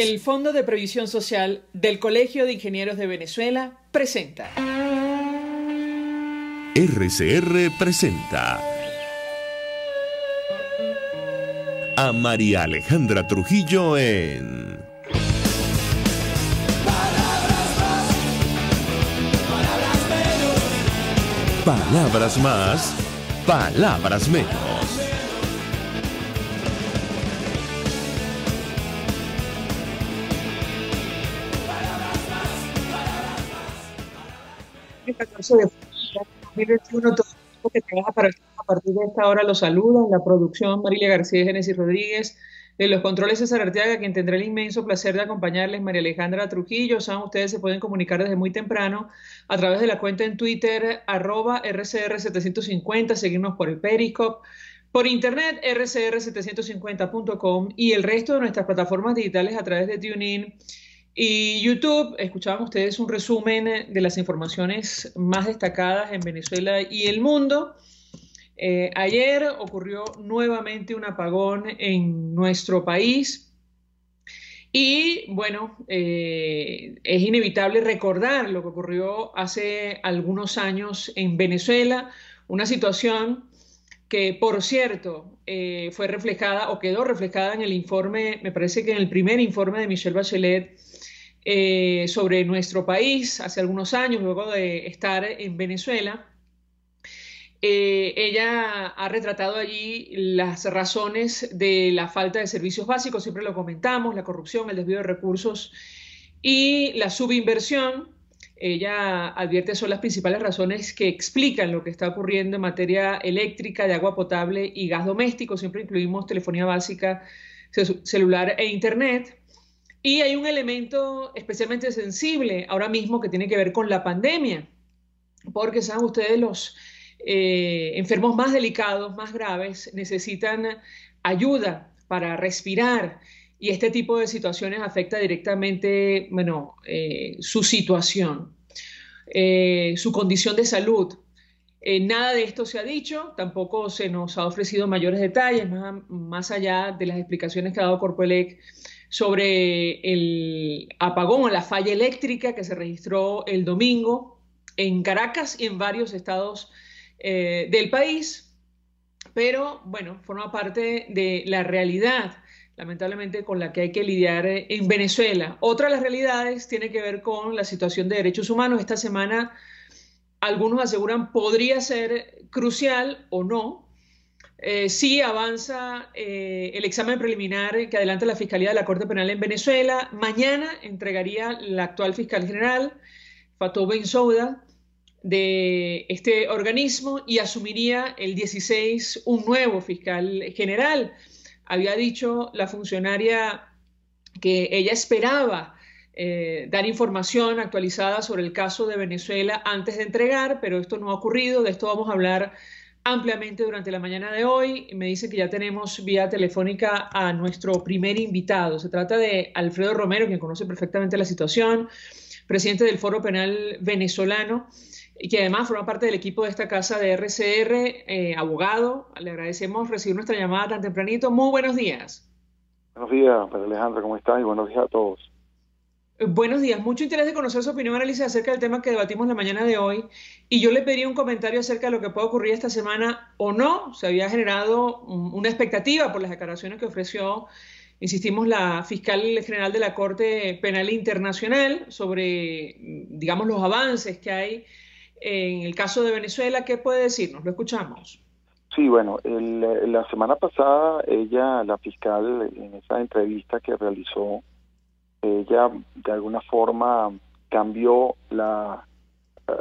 El Fondo de Previsión Social del Colegio de Ingenieros de Venezuela presenta. RCR presenta. A María Alejandra Trujillo en. Palabras más, palabras menos. De 2021, todo el que trabaja para a partir de esta hora los saluda, la producción Marilia García Génesis Rodríguez, de los controles César Arteaga, quien tendrá el inmenso placer de acompañarles, María Alejandra Trujillo. Saben, ustedes se pueden comunicar desde muy temprano a través de la cuenta en Twitter, arroba RCR750, seguirnos por el Periscope, por internet, rcr750.com y el resto de nuestras plataformas digitales a través de TuneIn y YouTube, escuchaban ustedes un resumen de las informaciones más destacadas en Venezuela y el mundo. Eh, ayer ocurrió nuevamente un apagón en nuestro país y bueno, eh, es inevitable recordar lo que ocurrió hace algunos años en Venezuela, una situación que por cierto eh, fue reflejada o quedó reflejada en el informe, me parece que en el primer informe de Michelle Bachelet, eh, sobre nuestro país hace algunos años, luego de estar en Venezuela. Eh, ella ha retratado allí las razones de la falta de servicios básicos, siempre lo comentamos, la corrupción, el desvío de recursos y la subinversión. Ella advierte son las principales razones que explican lo que está ocurriendo en materia eléctrica, de agua potable y gas doméstico. Siempre incluimos telefonía básica, celular e internet. Y hay un elemento especialmente sensible ahora mismo que tiene que ver con la pandemia, porque saben ustedes los eh, enfermos más delicados, más graves, necesitan ayuda para respirar y este tipo de situaciones afecta directamente, bueno, eh, su situación, eh, su condición de salud. nada de esto se ha dicho, tampoco se nos ha ofrecido mayores detalles, más, más allá de las explicaciones que ha dado Corpoelec sobre el apagón o la falla eléctrica que se registró el domingo en Caracas y en varios estados eh, del país, pero bueno, forma parte de la realidad lamentablemente con la que hay que lidiar en Venezuela. Otra de las realidades tiene que ver con la situación de derechos humanos. Esta semana algunos aseguran podría ser crucial o no eh, sí avanza eh, el examen preliminar que adelanta la Fiscalía de la Corte Penal en Venezuela. Mañana entregaría la actual fiscal general, Fatou Bensouda, de este organismo y asumiría el 16 un nuevo fiscal general. Había dicho la funcionaria que ella esperaba eh, dar información actualizada sobre el caso de Venezuela antes de entregar, pero esto no ha ocurrido. De esto vamos a hablar ampliamente durante la mañana de hoy. Me dice que ya tenemos vía telefónica a nuestro primer invitado. Se trata de Alfredo Romero, quien conoce perfectamente la situación, presidente del Foro Penal venezolano y que además forma parte del equipo de esta casa de RCR, eh, abogado. Le agradecemos recibir nuestra llamada tan tempranito. Muy buenos días. Buenos días, Alejandro, ¿cómo estás? Y buenos días a todos. Buenos días, mucho interés de conocer su opinión, análisis acerca del tema que debatimos la mañana de hoy. Y yo le pediría un comentario acerca de lo que puede ocurrir esta semana o no. Se había generado una expectativa por las declaraciones que ofreció, insistimos, la fiscal general de la Corte Penal Internacional sobre, digamos, los avances que hay en el caso de Venezuela. ¿Qué puede decirnos? Lo escuchamos. Sí, bueno, la semana pasada ella, la fiscal, en esa entrevista que realizó, ella de alguna forma cambió la,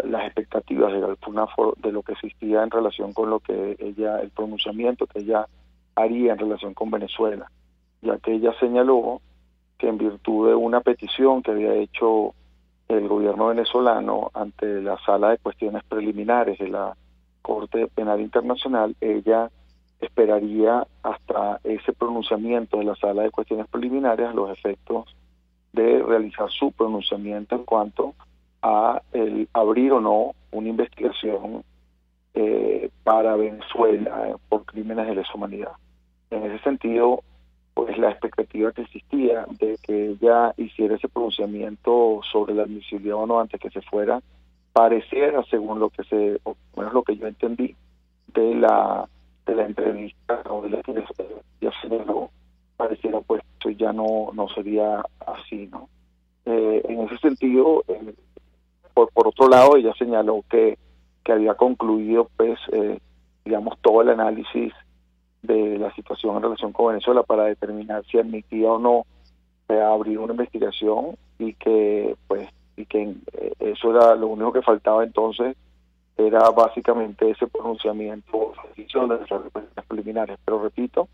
las expectativas de, de lo que existía en relación con lo que ella, el pronunciamiento que ella haría en relación con Venezuela, ya que ella señaló que en virtud de una petición que había hecho el gobierno venezolano ante la sala de cuestiones preliminares de la Corte Penal Internacional, ella esperaría hasta ese pronunciamiento de la sala de cuestiones preliminares a los efectos de realizar su pronunciamiento en cuanto a el abrir o no una investigación eh, para Venezuela eh, por crímenes de lesa humanidad. En ese sentido, pues la expectativa que existía de que ella hiciera ese pronunciamiento sobre la admisibilidad o no antes que se fuera, pareciera, según lo que se, o menos lo que yo entendí de la de la entrevista o de la que ya se pareciera pues ya no no sería así, ¿no? Eh, en ese sentido, eh, por, por otro lado, ella señaló que, que había concluido, pues, eh, digamos, todo el análisis de la situación en relación con Venezuela para determinar si admitía o no abrir una investigación y que, pues, y que eso era lo único que faltaba entonces era básicamente ese pronunciamiento de las preliminares. Pero repito,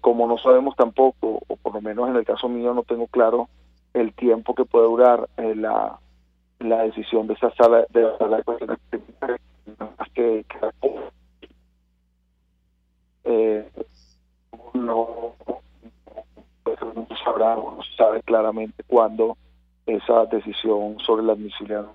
como no sabemos tampoco, o por lo menos en el caso mío no tengo claro el tiempo que puede durar eh, la, la decisión de esa sala de la sala de cuestiones que, eh, no, no sabrá o no sabe claramente cuándo esa decisión sobre la admisibilidad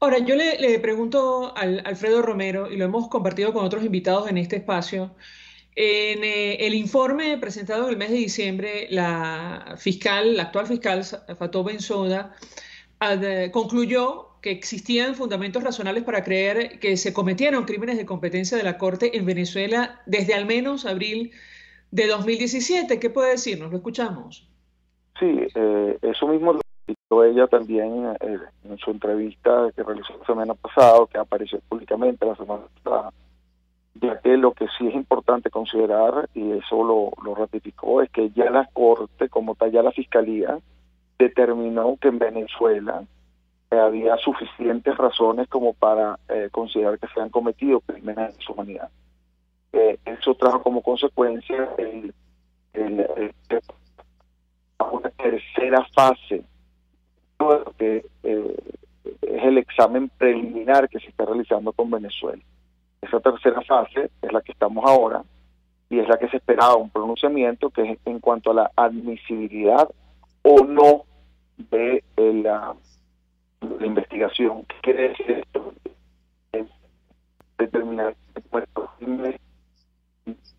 Ahora, yo le, pregunto al Alfredo Romero, y lo hemos compartido con otros invitados en este espacio, en eh, el informe presentado en el mes de diciembre, la fiscal, la actual fiscal Fatou Bensoda, concluyó que existían fundamentos razonables para creer que se cometieron crímenes de competencia de la Corte en Venezuela desde al menos abril de 2017. ¿Qué puede decirnos? Lo escuchamos. Sí, eh, eso mismo ella también eh, en su entrevista que realizó la semana pasada, que apareció públicamente la semana pasada ya que lo que sí es importante considerar, y eso lo, lo ratificó, es que ya la Corte, como tal, ya la Fiscalía, determinó que en Venezuela había suficientes razones como para eh, considerar que se han cometido crímenes de humanidad. Eh, eso trajo como consecuencia el, una tercera fase, que eh, es el examen preliminar que se está realizando con Venezuela. Esa tercera fase es la que estamos ahora y es la que se esperaba un pronunciamiento que es en cuanto a la admisibilidad o no de la, investigación. ¿Qué quiere decir esto? Es determinar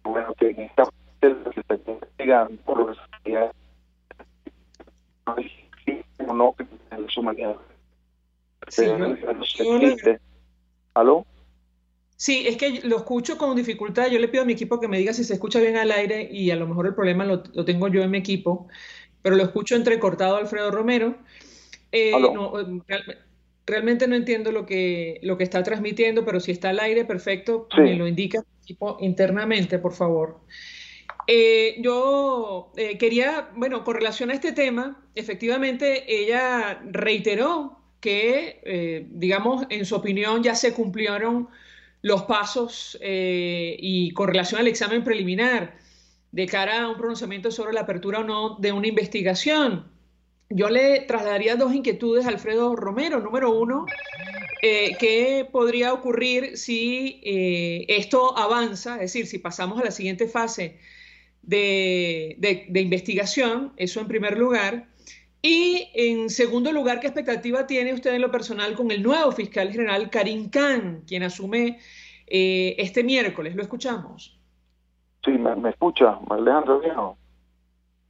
bueno que en esta parte lo se está investigando por lo no no en su manera. Sí, ¿Aló? Sí, es que lo escucho con dificultad. Yo le pido a mi equipo que me diga si se escucha bien al aire y a lo mejor el problema lo, tengo yo en mi equipo, pero lo escucho entrecortado Alfredo Romero. Eh, realmente no entiendo lo que, lo que está transmitiendo, pero si está al aire, perfecto, me lo indica equipo internamente, por favor. Eh, yo eh, quería, bueno, con relación a este tema, efectivamente ella reiteró que, digamos, en su opinión ya se cumplieron los pasos eh, y con relación al examen preliminar de cara a un pronunciamiento sobre la apertura o no de una investigación. Yo le trasladaría dos inquietudes a Alfredo Romero. Número uno, eh, ¿qué podría ocurrir si eh, esto avanza? Es decir, si pasamos a la siguiente fase de, de investigación, eso en primer lugar. Y en segundo lugar, ¿qué expectativa tiene usted en lo personal con el nuevo fiscal general Karim Khan, quien asume eh, este miércoles? Lo escuchamos. Sí, me, escucha, Alejandro Viejo.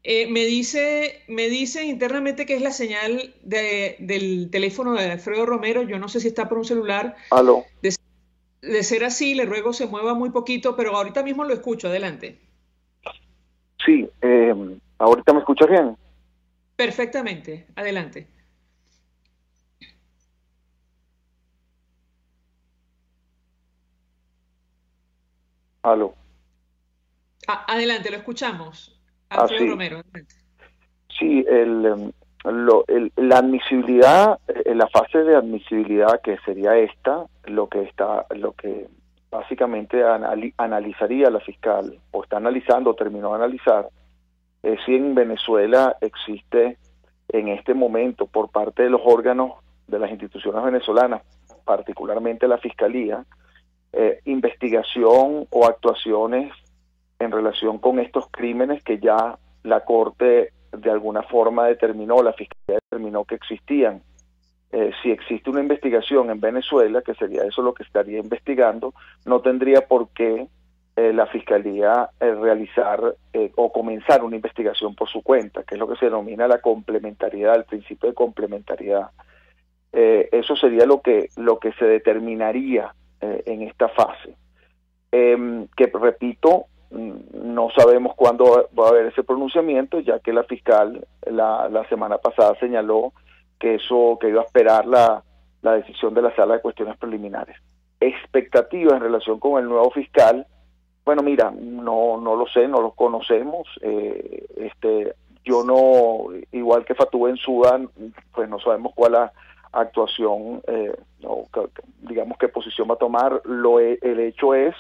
Eh, me dice, me dice internamente que es la señal del teléfono de Alfredo Romero. Yo no sé si está por un celular. Aló. De, ser así, le ruego se mueva muy poquito, pero ahorita mismo lo escucho. Adelante. Sí, eh, ahorita me escucha bien. Perfectamente, adelante. Aló. adelante, lo escuchamos. Ah, Alfredo Romero. Sí, el, em, la admisibilidad, en la fase de admisibilidad que sería esta, lo que está, lo que básicamente analizaría la fiscal o está analizando o terminó de analizar es si en Venezuela existe en este momento por parte de los órganos de las instituciones venezolanas, particularmente la Fiscalía, eh, investigación o actuaciones en relación con estos crímenes que ya la Corte de alguna forma determinó, la Fiscalía determinó que existían. Eh, si existe una investigación en Venezuela, que sería eso lo que estaría investigando, no tendría por qué eh, la Fiscalía eh, realizar o comenzar una investigación por su cuenta, que es lo que se denomina la complementariedad, el principio de complementariedad. eso sería lo que, lo que se determinaría en esta fase. Em, que repito, mm, no sabemos cuándo va a haber ese pronunciamiento, ya que la fiscal la, la semana pasada señaló que eso que iba a esperar la, la decisión de la sala de cuestiones preliminares. Expectativas en relación con el nuevo fiscal, bueno, mira, no no lo sé, no lo conocemos. Eh, este, yo no, igual que Fatú en Sudán, pues no sabemos cuál la actuación, eh, digamos qué posición va a tomar. Lo, el hecho es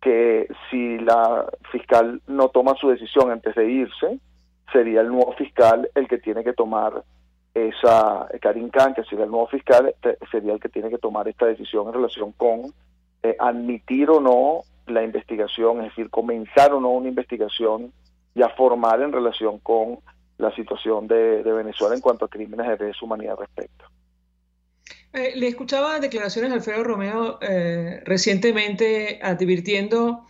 que si la fiscal no toma su decisión antes de irse, sería el nuevo fiscal el que tiene que tomar esa Karim Khan, que sería el nuevo fiscal, sería el que tiene que tomar esta decisión en relación con eh, admitir o no la investigación, es decir, comenzar o no una investigación ya formal en relación con la situación de, Venezuela en cuanto a crímenes de humanidad respecto. Eh, le escuchaba declaraciones de Alfredo Romeo eh, recientemente advirtiendo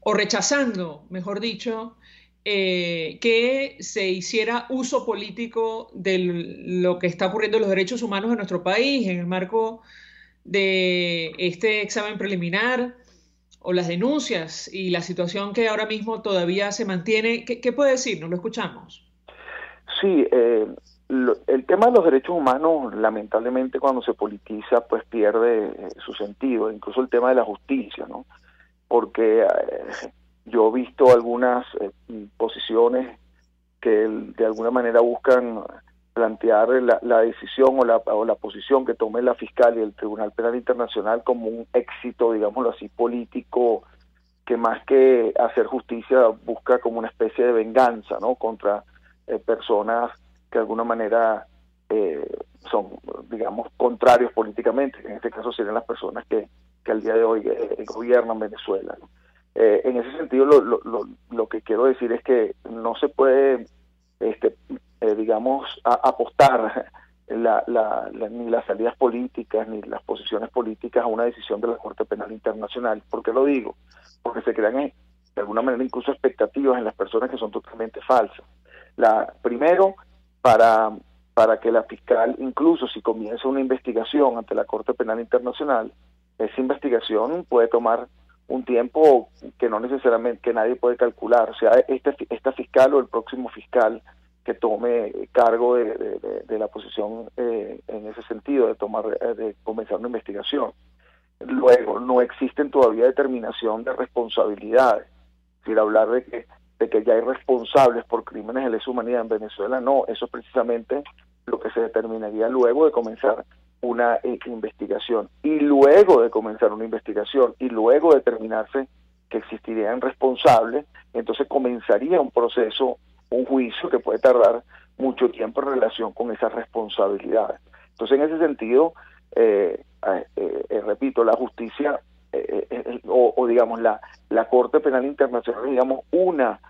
o rechazando, mejor dicho, eh, que se hiciera uso político de lo que está ocurriendo en los derechos humanos en nuestro país en el marco de este examen preliminar o las denuncias y la situación que ahora mismo todavía se mantiene. ¿Qué, puede decirnos? Lo escuchamos. Sí, eh, el tema de los derechos humanos, lamentablemente, cuando se politiza, pues pierde eh, su sentido, incluso el tema de la justicia, ¿no? Porque yo he visto algunas eh, posiciones que de alguna manera buscan plantear la, decisión o la, o la posición que tome la fiscal y el Tribunal Penal Internacional como un éxito, digámoslo así, político que más que hacer justicia busca como una especie de venganza, ¿no? Contra eh, personas que de alguna manera eh, son, digamos, contrarios políticamente. En este caso serían las personas que, que al día de hoy gobiernan Venezuela. Eh, en ese sentido, lo, lo, lo, que quiero decir es que no se puede, este, eh, digamos, apostar la, la, ni las salidas políticas ni las posiciones políticas a una decisión de la Corte Penal Internacional. ¿Por qué lo digo? Porque se crean eh, de alguna manera incluso expectativas en las personas que son totalmente falsas. La, primero, para, para que la fiscal, incluso si comienza una investigación ante la Corte Penal Internacional, esa investigación puede tomar un tiempo que no necesariamente que nadie puede calcular, o sea, este, esta fiscal o el próximo fiscal que tome cargo de, la posición eh, en ese sentido, de tomar, eh, de comenzar una investigación. Luego, no existen todavía determinación de responsabilidades. Es hablar de que, de que ya hay responsables por crímenes de lesa humanidad en Venezuela, no, eso es precisamente lo que se determinaría luego de comenzar una eh, investigación y luego de comenzar una investigación y luego de determinarse que existirían responsables, entonces comenzaría un proceso, un juicio que puede tardar mucho tiempo en relación con esas responsabilidades. Entonces, en ese sentido, eh, eh, repito, la justicia o, digamos la, la Corte Penal Internacional, digamos, una,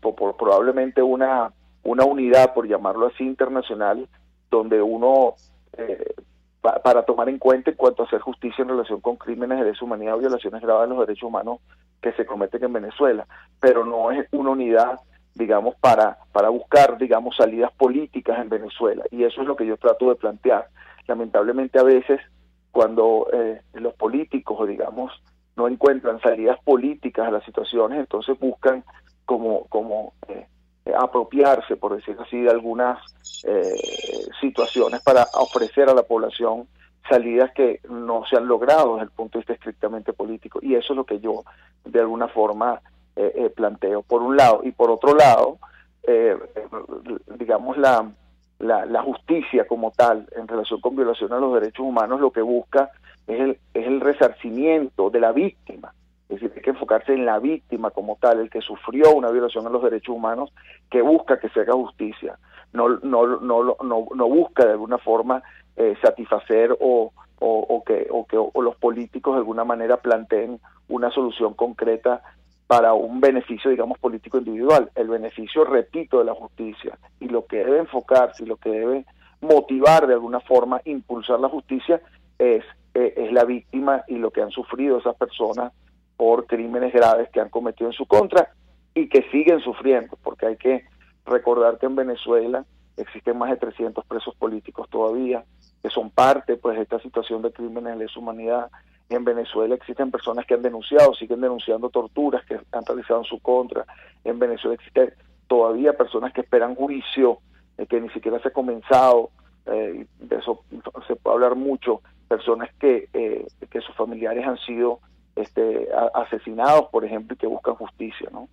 por, probablemente una, una unidad, por llamarlo así, internacional, donde uno, eh, para tomar en cuenta en cuanto a hacer justicia en relación con crímenes de deshumanidad o violaciones graves de los derechos humanos que se cometen en Venezuela, pero no es una unidad digamos, para, para buscar, digamos, salidas políticas en Venezuela. Y eso es lo que yo trato de plantear. Lamentablemente a veces cuando eh, los políticos, digamos, no encuentran salidas políticas a las situaciones, entonces buscan como, como eh, apropiarse, por decirlo así, de algunas eh, situaciones para ofrecer a la población salidas que no se han logrado desde el punto de vista estrictamente político. Y eso es lo que yo, de alguna forma, eh, eh, planteo, por un lado. Y por otro lado, digamos, la, la, la, justicia como tal en relación con violación a los derechos humanos lo que busca es el, es el resarcimiento de la víctima es decir, hay que enfocarse en la víctima como tal, el que sufrió una violación a los derechos humanos, que busca que se haga justicia. No, no, no, no, no busca de alguna forma eh, satisfacer o, o, que, o que los políticos de alguna manera planteen una solución concreta para un beneficio, digamos, político individual. El beneficio, repito, de la justicia y lo que debe enfocarse y lo que debe motivar de alguna forma, impulsar la justicia, es, eh, es la víctima y lo que han sufrido esas personas por crímenes graves que han cometido en su contra y que siguen sufriendo, porque hay que recordar que en Venezuela existen más de 300 presos políticos todavía, que son parte pues de esta situación de crímenes de lesa humanidad. En Venezuela existen personas que han denunciado, siguen denunciando torturas que han realizado en su contra. En Venezuela existen todavía personas que esperan juicio, eh, que ni siquiera se ha comenzado, eh, de eso se puede hablar mucho, personas que, eh, que sus familiares han sido este, asesinados, por ejemplo, y que buscan justicia, ¿no?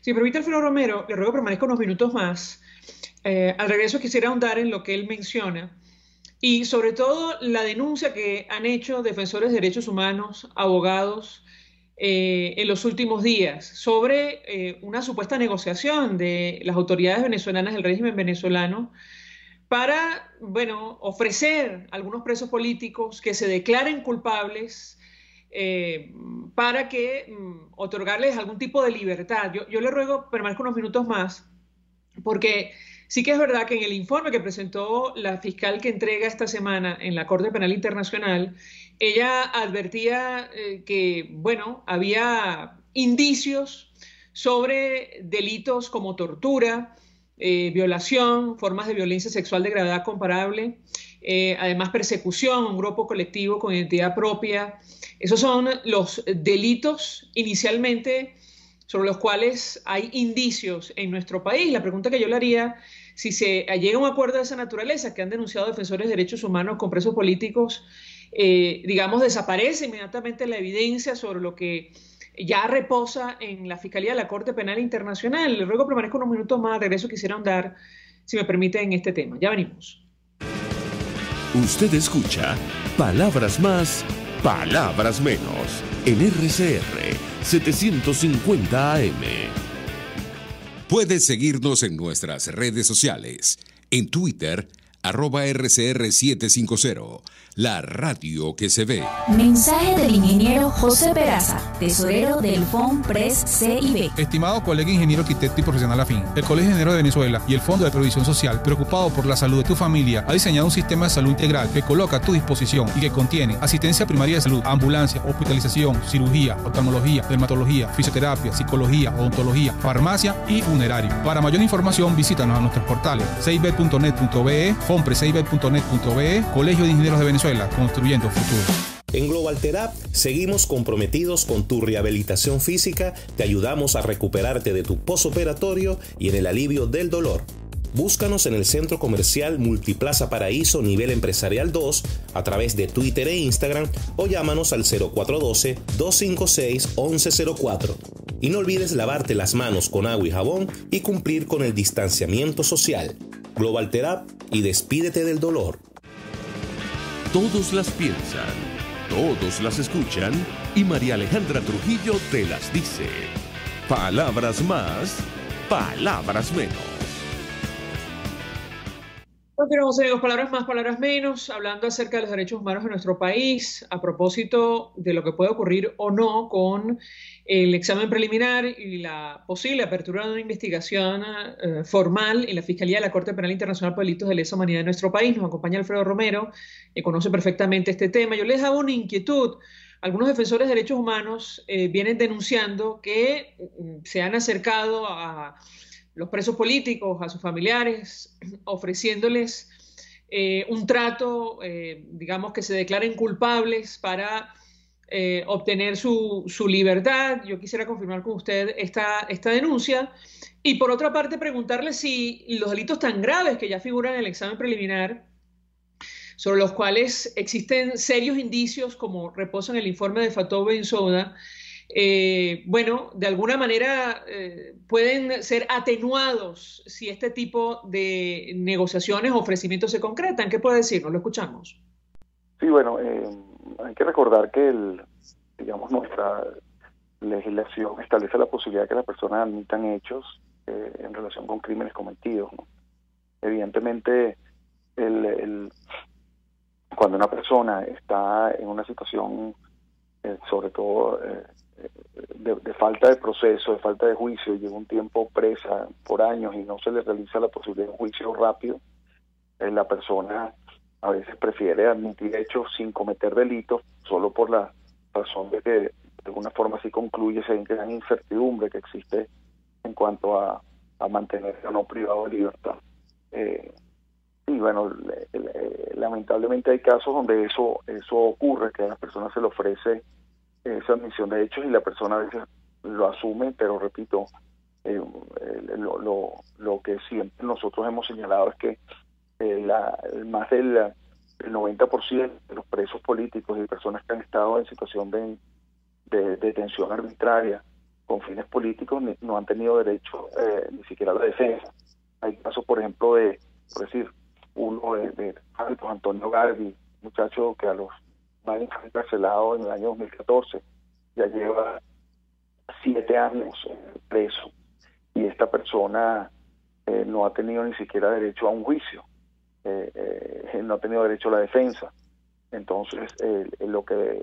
Si permite Alfredo Romero, le ruego permanezca unos minutos más. Eh, al regreso quisiera ahondar en lo que él menciona y sobre todo la denuncia que han hecho defensores de derechos humanos, abogados, eh, en los últimos días sobre eh, una supuesta negociación de las autoridades venezolanas del régimen venezolano para, bueno, ofrecer a algunos presos políticos que se declaren culpables para que mm, otorgarles algún tipo de libertad. Yo, yo le ruego permanezca unos minutos más porque Sí que es verdad que en el informe que presentó la fiscal que entrega esta semana en la Corte Penal Internacional, ella advertía eh, que, bueno, había indicios sobre delitos como tortura, eh, violación, formas de violencia sexual de gravedad comparable, eh, además persecución un grupo colectivo con identidad propia. Esos son los delitos inicialmente sobre los cuales hay indicios en nuestro país. La pregunta que yo le haría, si se llega a un acuerdo de esa naturaleza que han denunciado defensores de derechos humanos con presos políticos, eh, digamos, desaparece inmediatamente la evidencia sobre lo que ya reposa en la Fiscalía de la Corte Penal Internacional. Le ruego permanezca unos minutos más, regreso quisiera ahondar, si me permite, en este tema. Ya venimos. Usted escucha Palabras más, palabras menos en RCR 750 AM. Puedes seguirnos en nuestras redes sociales. En Twitter, arroba RCR750 la radio que se ve. Mensaje del ingeniero José Peraza, tesorero del FONPRES CIB. Estimado colega ingeniero arquitecto y profesional afín, el Colegio Ingeniero de Venezuela y el Fondo de Previsión Social, preocupado por la salud de tu familia, ha diseñado un sistema de salud integral que coloca a tu disposición y que contiene asistencia primaria de salud, ambulancia, hospitalización, cirugía, oftalmología, dermatología, fisioterapia, psicología, odontología, farmacia y funerario. Para mayor información, visítanos a nuestros portales 6b.net.be, fonpre6b.net.be, Colegio de Ingenieros de Venezuela construyendo futuro. En Global Therap seguimos comprometidos con tu rehabilitación física, te ayudamos a recuperarte de tu posoperatorio y en el alivio del dolor. Búscanos en el centro comercial Multiplaza Paraíso Nivel Empresarial 2 a través de Twitter e Instagram o llámanos al 0412-256-1104. Y no olvides lavarte las manos con agua y jabón y cumplir con el distanciamiento social. Global Therap y despídete del dolor. Todos las piensan, todos las escuchan y María Alejandra Trujillo te las dice. Palabras más, palabras menos. Continuamos amigos, palabras más, palabras menos, hablando acerca de los derechos humanos en nuestro país, a propósito de lo que puede ocurrir o no con el examen preliminar y la posible apertura de una investigación eh, formal en la Fiscalía de la Corte Penal Internacional por Delitos de Lesa Humanidad de nuestro país. Nos acompaña Alfredo Romero, que conoce perfectamente este tema. Yo les hago una inquietud. Algunos defensores de derechos humanos eh, vienen denunciando que mm, se han acercado a los presos políticos, a sus familiares, ofreciéndoles eh, un trato, digamos, que se declaren culpables para eh, obtener su, libertad. Yo quisiera confirmar con usted esta, esta denuncia. Y por otra parte, preguntarle si los delitos tan graves que ya figuran en el examen preliminar, sobre los cuales existen serios indicios, como reposa en el informe de Fatou Benzoda, eh, bueno, de alguna manera eh, pueden ser atenuados si este tipo de negociaciones ofrecimientos se concretan. ¿Qué puede decirnos? Lo escuchamos. Sí, bueno, hay que recordar que el, digamos nuestra legislación establece la posibilidad de que las personas admitan hechos eh, en relación con crímenes cometidos. Evidentemente, el, cuando una persona está en una situación, eh, sobre todo eh, de, falta de proceso, de falta de juicio, lleva un tiempo presa por años y no se le realiza la posibilidad de un juicio rápido, eh, la persona a veces prefiere admitir hechos sin cometer delitos solo por la razón de que de alguna forma sí concluye esa gran incertidumbre que existe en cuanto a, a mantenerse o no privado de libertad. Eh, y bueno, lamentablemente hay casos donde eso eso ocurre, que a la persona se le ofrece esa admisión de hechos y la persona a veces lo asume, pero repito, eh, lo, lo, lo, que siempre nosotros hemos señalado es que eh, la, más del el 90% de los presos políticos y personas que han estado en situación de, de, detención arbitraria con fines políticos no han tenido derecho eh, ni siquiera a la defensa. Hay casos, por ejemplo, de, por decir, uno de, de Antonio Garbi, muchacho que a los fue encarcelado en el año 2014, ya lleva siete años preso y esta persona eh, no ha tenido ni siquiera derecho a un juicio, eh, eh, no ha tenido derecho a la defensa. Entonces, lo que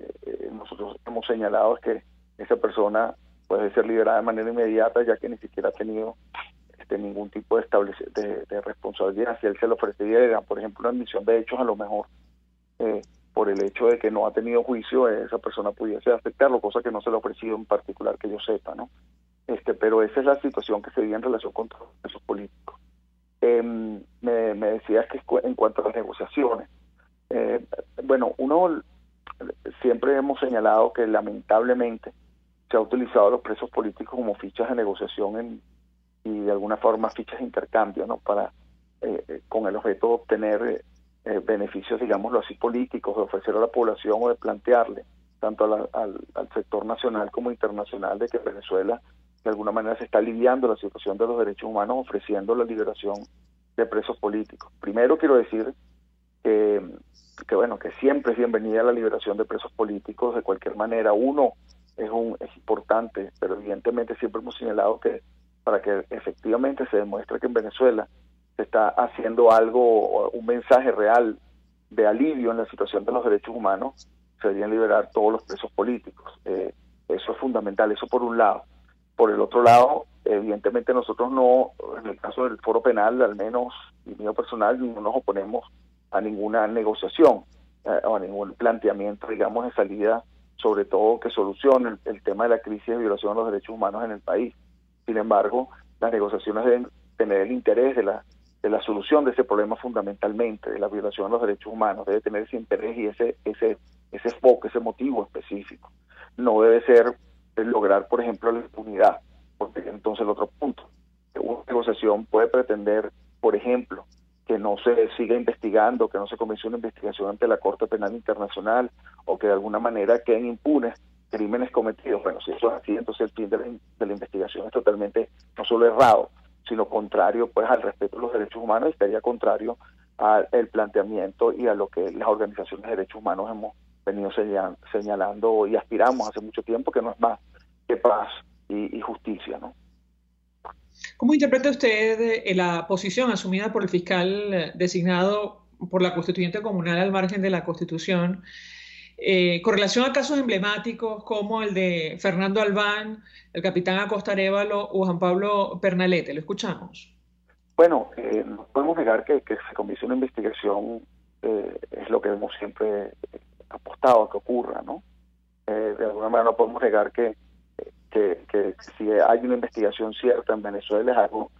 nosotros hemos señalado es que esa persona puede ser liberada de manera inmediata ya que ni siquiera ha tenido este, ningún tipo de, de, de responsabilidad. Si él se le ofreciera, por ejemplo, una admisión de hechos, a lo mejor por el hecho de que no ha tenido juicio, esa persona pudiese aceptarlo, cosa que no se le ha ofrecido en particular que yo sepa, ¿no? Este, pero esa es la situación que se vive en relación con los presos políticos. Em, me, me, decías que en cuanto a las negociaciones, eh, bueno, uno siempre hemos señalado que lamentablemente se ha utilizado los presos políticos como fichas de negociación en, y de alguna forma fichas de intercambio, ¿no? Para eh, eh, con el objeto de obtener beneficios, digámoslo así, políticos, de ofrecer a la población o de plantearle tanto al, al sector nacional como internacional de que Venezuela de alguna manera se está aliviando la situación de los derechos humanos ofreciendo la liberación de presos políticos. Primero quiero decir que, que bueno, que siempre es bienvenida la liberación de presos políticos de cualquier manera. Uno es un es importante, pero evidentemente siempre hemos señalado que para que efectivamente se demuestre que en Venezuela se está haciendo algo, un mensaje real de alivio en la situación de los derechos humanos, se deberían liberar todos los presos políticos. Eh, eso es fundamental, eso por un lado. Por el otro lado, evidentemente nosotros no, en el caso del foro penal, al menos y mío personal, no nos oponemos a ninguna negociación eh, o a ningún planteamiento, digamos, de salida, sobre todo que solucione el, tema de la crisis de violación de los derechos humanos en el país. Sin embargo, las negociaciones deben tener el interés de la de la solución de ese problema fundamentalmente, de la violación de los derechos humanos, debe tener ese interés y ese ese ese enfoque, ese motivo específico. No debe ser lograr, por ejemplo, la impunidad. Porque entonces el otro punto, una negociación puede pretender, por ejemplo, que no se siga investigando, que no se comience una investigación ante la Corte Penal Internacional o que de alguna manera queden impunes crímenes cometidos. Bueno, si eso es así, entonces el fin de la, investigación es totalmente no solo errado, sino contrario pues al respeto de los derechos humanos y estaría contrario al planteamiento y a lo que las organizaciones de derechos humanos hemos venido señalando y aspiramos hace mucho tiempo, que no es más que paz y, justicia. ¿no? ¿Cómo interpreta usted eh, la posición asumida por el fiscal eh, designado por la constituyente comunal al margen de la Constitución eh, con relación a casos emblemáticos como el de Fernando Albán, el capitán Acosta Arevalo o Juan Pablo Pernalete? Lo escuchamos. Bueno, no podemos negar que, que se comience una investigación, es lo que hemos siempre apostado a que ocurra, ¿no? Eh, de alguna manera no podemos negar que, que, si hay una investigación cierta en Venezuela es algo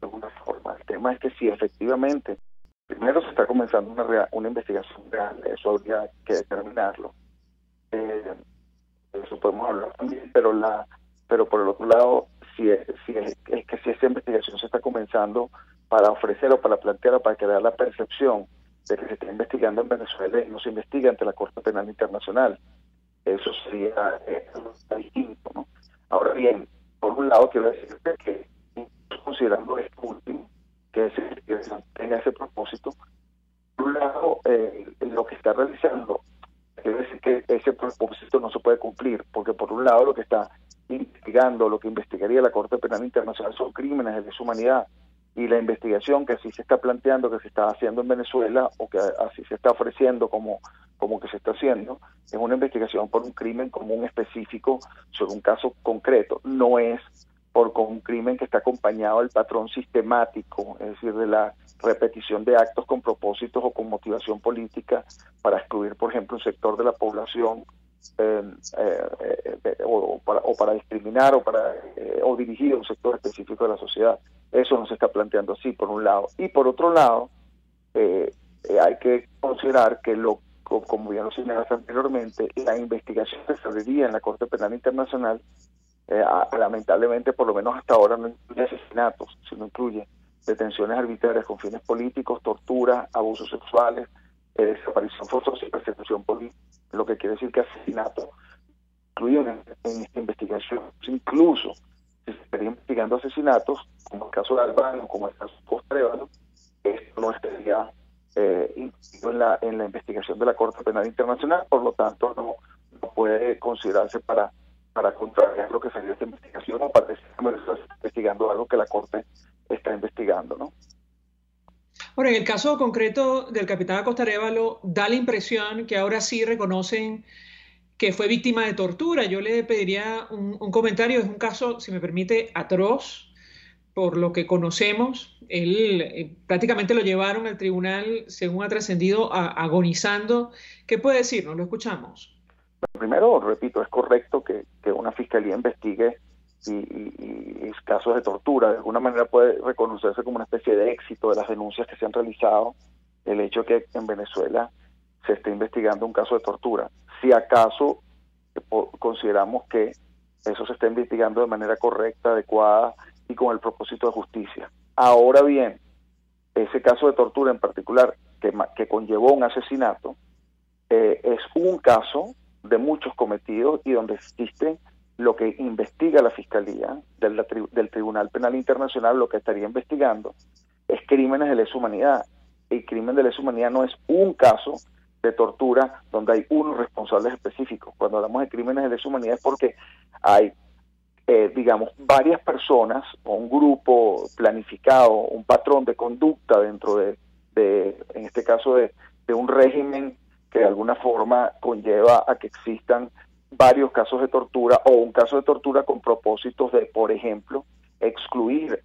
de alguna forma. El tema es que si efectivamente primero se está comenzando una, una investigación real, eso habría que determinarlo. Eh, eso podemos hablar también, pero la pero por el otro lado, si es, si es, es que si esa investigación se está comenzando para ofrecer o para plantear o para crear la percepción de que se está investigando en Venezuela y no se investiga ante la Corte Penal Internacional. Eso sería eh, distinto. ¿no? Ahora bien, por un lado quiero decirte que considerando esto último, que, tenga ese propósito, por un lado eh, lo que está realizando quiere decir que ese propósito no se puede cumplir, porque por un lado lo que está investigando, lo que investigaría la Corte Penal Internacional son crímenes de deshumanidad, y la investigación que así se está planteando que se está haciendo en Venezuela o que así se está ofreciendo como, como que se está haciendo, es una investigación por un crimen común específico sobre un caso concreto, no es por con un crimen que está acompañado del patrón sistemático, es decir, de la repetición de actos con propósitos o con motivación política para excluir, por ejemplo, un sector de la población eh, eh, o, para, discriminar o para o dirigir a un sector específico de la sociedad. Eso no se está planteando así, por un lado. Y por otro lado, hay que considerar que lo como ya lo señalaste anteriormente, la investigación que se en la Corte Penal Internacional, eh, lamentablemente, por lo menos hasta ahora, no incluye asesinatos, sino incluye detenciones arbitrarias con fines políticos, tortura, abusos sexuales, eh, desaparición forzosa y persecución política, lo que quiere decir que asesinatos incluyen en, esta investigación. Incluso si se estaría investigando asesinatos, como el caso de Albano, como el caso de Postrevalo, esto no estaría eh, en la, en la investigación de la Corte Penal Internacional, por lo tanto no, no puede considerarse para, para contrariar lo que sería esta investigación o para decir que está investigando algo que la Corte está investigando, ¿no? Bueno, en el caso concreto del capitán Acosta Révalo, da la impresión que ahora sí reconocen que fue víctima de tortura. Yo le pediría un, un comentario, es un caso, si me permite, atroz, por lo que conocemos, él eh, prácticamente lo llevaron al tribunal, según ha trascendido, agonizando. ¿Qué puede decirnos? Lo escuchamos. Primero, repito, es correcto que, una fiscalía investigue y, casos de tortura. De alguna manera puede reconocerse como una especie de éxito de las denuncias que se han realizado el hecho que en Venezuela se esté investigando un caso de tortura. Si acaso eh, consideramos que eso se está investigando de manera correcta, adecuada y con el propósito de justicia. Ahora bien, ese caso de tortura en particular, que, que conllevó un asesinato, eh, es un caso de muchos cometidos y donde existe lo que investiga la Fiscalía del, del Tribunal Penal Internacional, lo que estaría investigando es crímenes de lesa humanidad. El crimen de lesa humanidad no es un caso de tortura donde hay unos responsables específicos. Cuando hablamos de crímenes de lesa humanidad es porque hay eh, digamos, varias personas o un grupo planificado, un patrón de conducta dentro de, en este caso, de, un régimen que de alguna forma conlleva a que existan varios casos de tortura o un caso de tortura con propósitos de, por ejemplo, excluir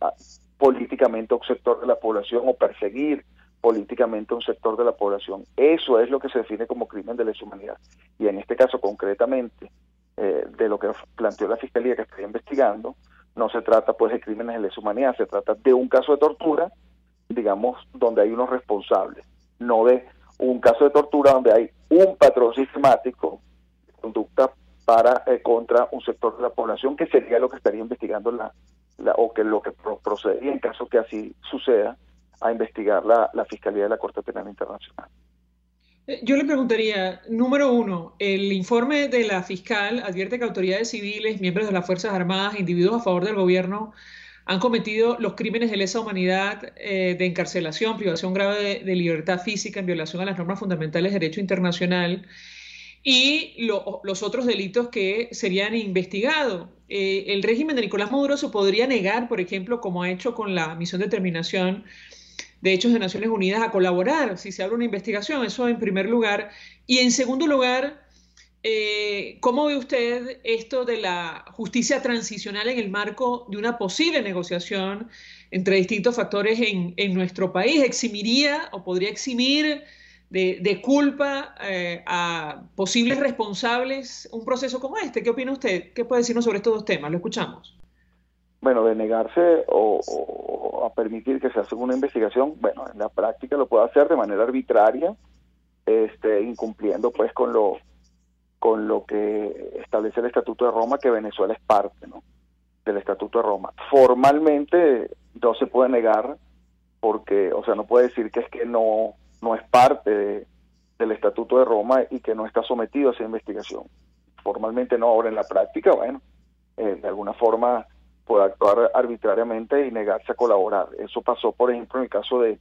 políticamente a un sector de la población o perseguir políticamente a un sector de la población. Eso es lo que se define como crimen de lesa humanidad. Y en este caso concretamente, eh, de lo que planteó la fiscalía que está investigando, no se trata pues de crímenes de lesa humanidad, se trata de un caso de tortura, digamos, donde hay unos responsables, no de un caso de tortura donde hay un patrón sistemático de conducta para eh, contra un sector de la población que sería lo que estaría investigando la, o que lo que procedería en caso que así suceda a investigar la, la Fiscalía de la Corte Penal Internacional. Eh, yo le preguntaría, número uno, el informe de la fiscal advierte que autoridades civiles, miembros de las Fuerzas Armadas, individuos a favor del gobierno, han cometido los crímenes de lesa humanidad eh, de encarcelación, privación grave de, libertad física en violación a las normas fundamentales de derecho internacional y los otros delitos que serían investigados. Eh, el régimen de Nicolás Maduro se podría negar, por ejemplo, como ha hecho con la misión de determinación de Hechos de Naciones Unidas a colaborar si se abre una investigación, eso en primer lugar. Y en segundo lugar, eh, ¿cómo ve usted esto de la justicia transicional en el marco de una posible negociación entre distintos factores en, nuestro país? ¿Eximiría o podría eximir de, culpa eh, a posibles responsables un proceso como este? ¿Qué opina usted? ¿Qué puede decirnos sobre estos dos temas? Lo escuchamos bueno, de negarse o, a permitir que se haga una investigación, bueno, en la práctica lo puede hacer de manera arbitraria, este, incumpliendo pues con lo con lo que establece el Estatuto de Roma, que Venezuela es parte ¿no? del Estatuto de Roma. Formalmente no se puede negar, porque, o sea, no puede decir que es que no, no es parte del Estatuto de Roma y que no está sometido a esa investigación. Formalmente no, ahora en la práctica, bueno, eh, de alguna forma puede actuar arbitrariamente y negarse a colaborar. Eso pasó, por ejemplo, en el caso de,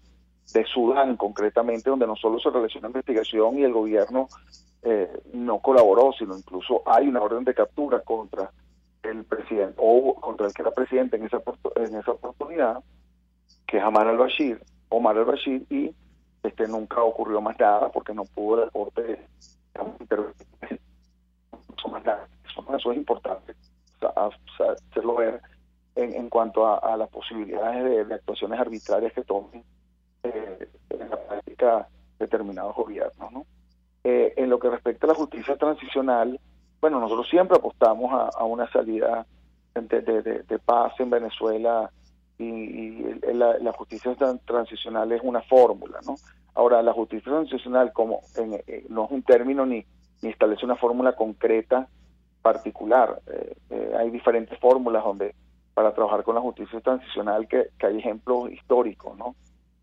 de Sudán, concretamente, donde no solo se realizó una investigación y el gobierno eh, no colaboró, sino incluso hay una orden de captura contra el presidente o contra el que era presidente en esa, en esa oportunidad, que es Amar al-Bashir, Omar al-Bashir, y este nunca ocurrió más nada porque no pudo la corte. Eso, es importante hacerlo ver en, cuanto a, las posibilidades de, actuaciones arbitrarias que tomen eh, en la práctica determinados gobiernos. ¿no? Eh, en lo que respecta a la justicia transicional, bueno, nosotros siempre apostamos a, una salida de, paz en Venezuela y, la, justicia transicional es una fórmula, ¿no? Ahora, la justicia transicional como eh, no es un término ni, ni establece una fórmula concreta particular. hay diferentes fórmulas donde para trabajar con la justicia transicional que, hay ejemplos históricos, ¿no?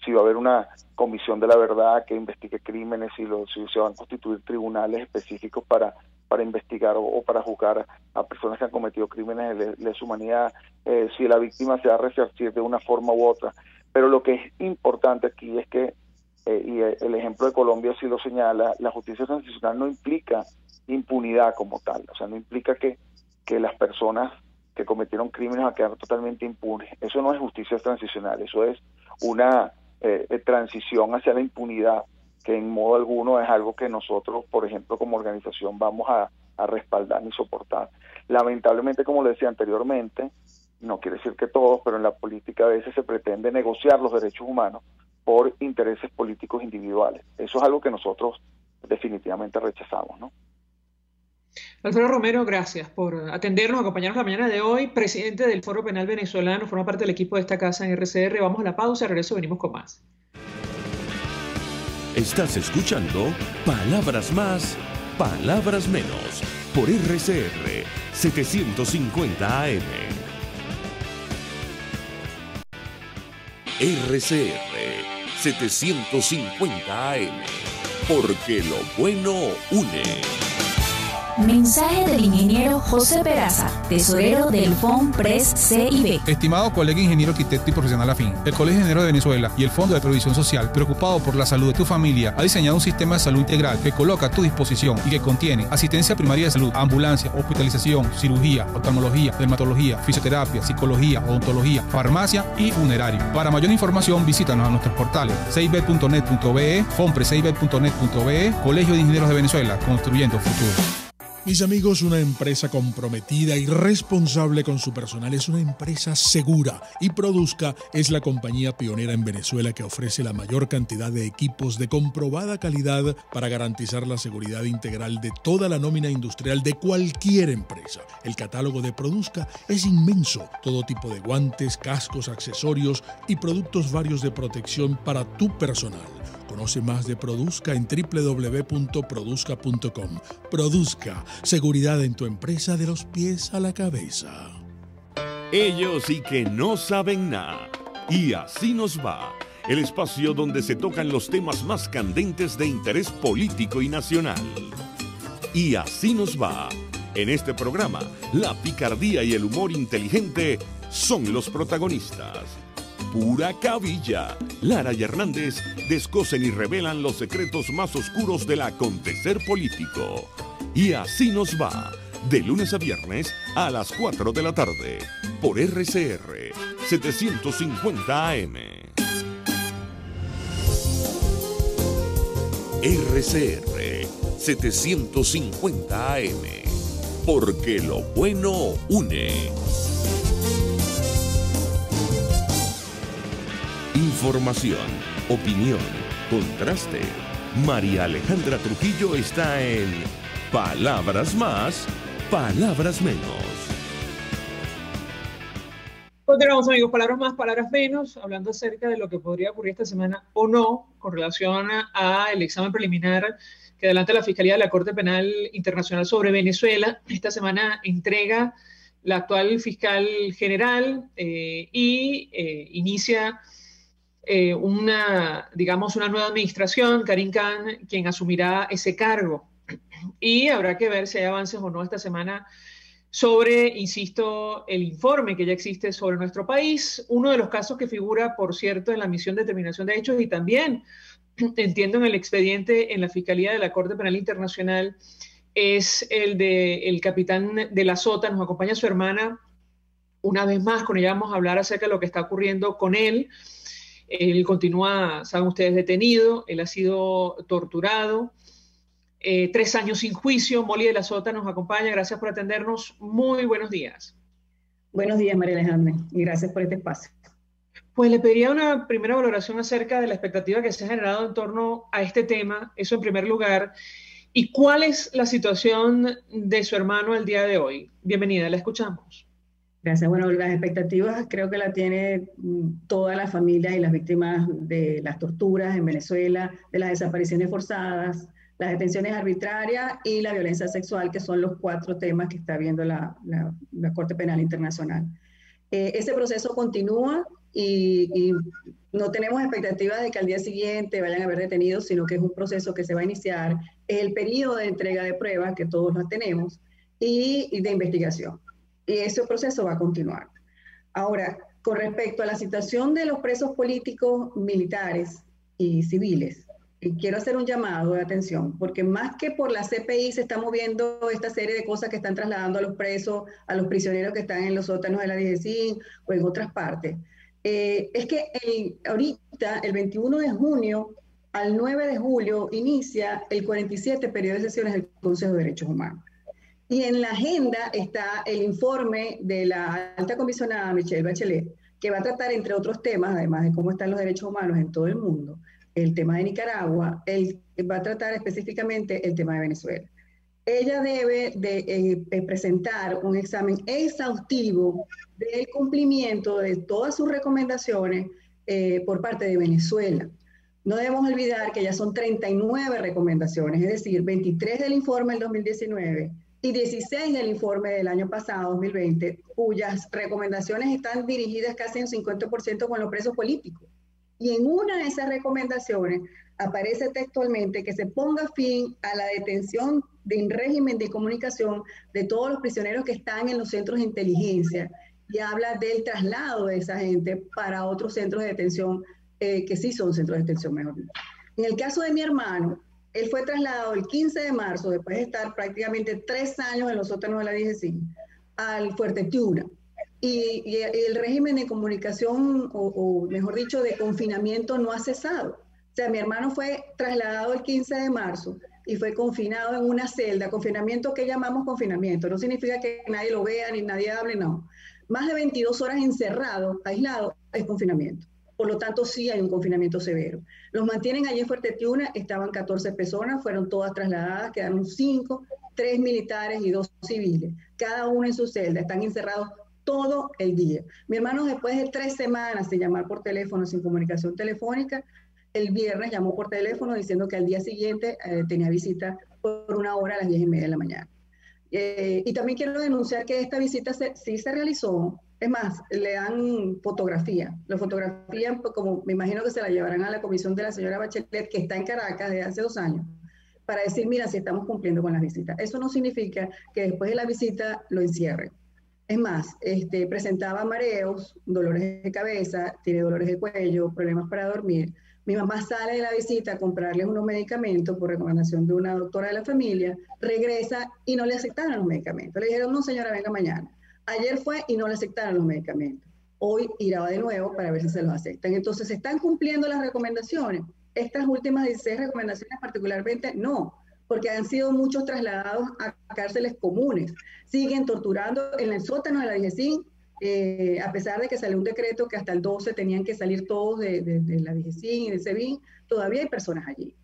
Si va a haber una comisión de la verdad que investigue crímenes, si, lo, si se van a constituir tribunales específicos para, para investigar o, para juzgar a personas que han cometido crímenes de lesa humanidad, eh, si la víctima se va a resarcir de una forma u otra. Pero lo que es importante aquí es que, eh, y el ejemplo de Colombia sí lo señala, la justicia transicional no implica impunidad como tal, o sea, no implica que, que las personas que cometieron crímenes a quedar totalmente impunes. Eso no es justicia transicional, eso es una eh, eh, transición hacia la impunidad, que en modo alguno es algo que nosotros, por ejemplo, como organización vamos a, respaldar ni soportar. Lamentablemente, como le decía anteriormente, no quiere decir que todos, pero en la política a veces se pretende negociar los derechos humanos por intereses políticos individuales. Eso es algo que nosotros definitivamente rechazamos, ¿no? Alfredo Romero, gracias por atendernos, acompañarnos la mañana de hoy. Presidente del Foro Penal Venezolano, forma parte del equipo de esta casa en RCR. Vamos a la pausa, regreso, venimos con más. Estás escuchando Palabras Más, Palabras Menos, por RCR 750 AM. RCR 750 AM, porque lo bueno une. Mensaje del ingeniero José Peraza, tesorero del FONPRES CIB. Estimado colega ingeniero arquitecto y profesional afín, el Colegio Ingeniero de Venezuela y el Fondo de Previsión Social, preocupado por la salud de tu familia, ha diseñado un sistema de salud integral que coloca a tu disposición y que contiene asistencia primaria de salud, ambulancia, hospitalización, cirugía, oftalmología, dermatología, fisioterapia, psicología, odontología, farmacia y funerario. Para mayor información, visítanos a nuestros portales cib.net.be, fonprescib.net.be, Colegio de Ingenieros de Venezuela, construyendo futuro. Mis amigos, una empresa comprometida y responsable con su personal es una empresa segura y Produzca es la compañía pionera en Venezuela que ofrece la mayor cantidad de equipos de comprobada calidad para garantizar la seguridad integral de toda la nómina industrial de cualquier empresa. El catálogo de Produzca es inmenso, todo tipo de guantes, cascos, accesorios y productos varios de protección para tu personal. Conoce más de Produzca en www.produzca.com. Produzca, seguridad en tu empresa de los pies a la cabeza. Ellos sí que no saben nada. Y así nos va. El espacio donde se tocan los temas más candentes de interés político y nacional. Y así nos va. En este programa, la picardía y el humor inteligente son los protagonistas pura cabilla. Lara y Hernández descosen y revelan los secretos más oscuros del acontecer político. Y así nos va, de lunes a viernes a las 4 de la tarde, por RCR 750 AM. RCR 750 AM, porque lo bueno une. Información, opinión, contraste. María Alejandra Trujillo está en Palabras más, palabras menos. Continuamos amigos, palabras más, palabras menos, hablando acerca de lo que podría ocurrir esta semana o no con relación al examen preliminar que adelanta la Fiscalía de la Corte Penal Internacional sobre Venezuela. Esta semana entrega la actual fiscal general eh, y eh, inicia eh, una, digamos, una nueva administración, Karim Khan, quien asumirá ese cargo. Y habrá que ver si hay avances o no esta semana sobre, insisto, el informe que ya existe sobre nuestro país. Uno de los casos que figura, por cierto, en la misión de determinación de hechos y también, entiendo, en el expediente en la Fiscalía de la Corte Penal Internacional, es el del el capitán de la Sota. Nos acompaña su hermana. Una vez más, con ella vamos a hablar acerca de lo que está ocurriendo con él él continúa, saben ustedes, detenido, él ha sido torturado, eh, tres años sin juicio. Molly de la Sota nos acompaña, gracias por atendernos. Muy buenos días. Buenos días, María Alejandra, y gracias por este espacio. Pues le pediría una primera valoración acerca de la expectativa que se ha generado en torno a este tema, eso en primer lugar, y cuál es la situación de su hermano el día de hoy. Bienvenida, la escuchamos. Gracias. Bueno, las expectativas creo que la tiene mm, toda la familia y las víctimas de las torturas en Venezuela, de las desapariciones forzadas, las detenciones arbitrarias y la violencia sexual, que son los cuatro temas que está viendo la, Corte Penal Internacional. Eh, ese proceso continúa y, no tenemos expectativas de que al día siguiente vayan a haber detenidos, sino que es un proceso que se va a iniciar, el periodo de entrega de pruebas que todos lo tenemos y de investigación y ese proceso va a continuar. Ahora, con respecto a la situación de los presos políticos, militares y civiles, quiero hacer un llamado de atención, porque más que por la CPI se está moviendo esta serie de cosas que están trasladando a los presos, a los prisioneros que están en los sótanos de la DGCIN o en otras partes. Eh, es que ahorita, el 21 de junio al 9 de julio, inicia el 47 periodo de sesiones del Consejo de Derechos Humanos. Y en la agenda está el informe de la alta comisionada Michelle Bachelet, que va a tratar, entre otros temas, además de cómo están los derechos humanos en todo el mundo, el tema de Nicaragua, él va a tratar específicamente el tema de Venezuela. Ella debe de, eh, presentar un examen exhaustivo del cumplimiento de todas sus recomendaciones eh, por parte de Venezuela. No debemos olvidar que ya son 39 recomendaciones, es decir, 23 del informe del 2019 y 16 del informe del año pasado, 2020, cuyas recomendaciones están dirigidas casi en 50% con los presos políticos. Y en una de esas recomendaciones aparece textualmente que se ponga fin a la detención de un régimen de comunicación de todos los prisioneros que están en los centros de inteligencia y habla del traslado de esa gente para otros centros de detención eh, que sí son centros de detención, mejor dicho. En el caso de mi hermano, él fue trasladado el 15 de marzo, después de estar prácticamente tres años en los sótanos de la DGC, al Fuerte Tiuna. Y, el régimen de comunicación, o, mejor dicho, de confinamiento no ha cesado. O sea, mi hermano fue trasladado el 15 de marzo y fue confinado en una celda, confinamiento que llamamos confinamiento. No significa que nadie lo vea ni nadie hable, no. Más de 22 horas encerrado, aislado, es confinamiento. Por lo tanto, sí hay un confinamiento severo. Los mantienen allí en Fuerte Tiuna, estaban 14 personas, fueron todas trasladadas, quedaron 5, 3 militares y 2 civiles, cada uno en su celda, están encerrados todo el día. Mi hermano, después de tres semanas de llamar por teléfono sin comunicación telefónica, el viernes llamó por teléfono diciendo que al día siguiente eh, tenía visita por una hora a las 10 y media de la mañana. Eh, y también quiero denunciar que esta visita sí se realizó es más, le dan fotografía. La fotografía, pues, como me imagino que se la llevarán a la comisión de la señora Bachelet, que está en Caracas desde hace dos años, para decir, mira, si estamos cumpliendo con las visitas. Eso no significa que después de la visita lo encierren. Es más, este, presentaba mareos, dolores de cabeza, tiene dolores de cuello, problemas para dormir. Mi mamá sale de la visita a comprarles unos medicamentos por recomendación de una doctora de la familia, regresa y no le aceptaron los medicamentos. Le dijeron, no señora, venga mañana. Ayer fue y no le aceptaron los medicamentos. Hoy irá de nuevo para ver si se los aceptan. Entonces, ¿se están cumpliendo las recomendaciones? Estas últimas 16 recomendaciones particularmente no, porque han sido muchos trasladados a cárceles comunes. Siguen torturando en el sótano de la DGCIN, eh, a pesar de que salió un decreto que hasta el 12 tenían que salir todos de, la DGCIN y de SEBIN, todavía hay personas allí.